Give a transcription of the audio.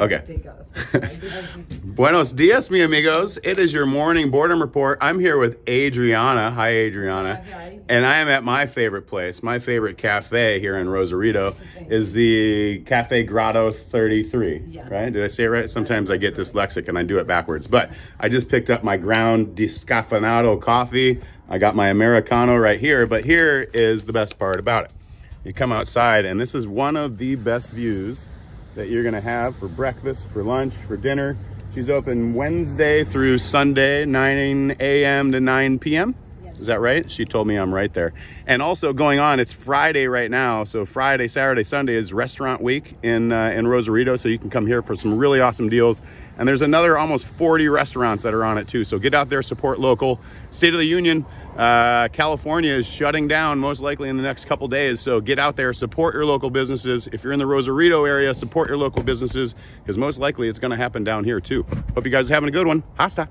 Okay. Think of. I do have some- Buenos dias, mi amigos. It is your morning boredom report. I'm here with Adriana. Hi, Adriana. Hi. And I am at my favorite place. My favorite cafe here in Rosarito is the Cafe Grado 33. Yeah. Right? Did I say it right? Sometimes I get dyslexic and I do it backwards. But I just picked up my ground descafeinado coffee. I got my Americano right here. But here is the best part about it. You come outside, and this is one of the best views that you're gonna have for breakfast, for lunch, for dinner. She's open Wednesday through Sunday, 9 a.m. to 9 p.m. Is that right? She told me I'm right there. And also going on, it's Friday right now. So Friday, Saturday, Sunday is restaurant week in uh, in Rosarito. So you can come here for some really awesome deals. And there's another almost 40 restaurants that are on it too. So get out there, support local. State of the Union, uh, California is shutting down most likely in the next couple days. So get out there, support your local businesses. If you're in the Rosarito area, support your local businesses because most likely it's going to happen down here too. Hope you guys are having a good one. Hasta.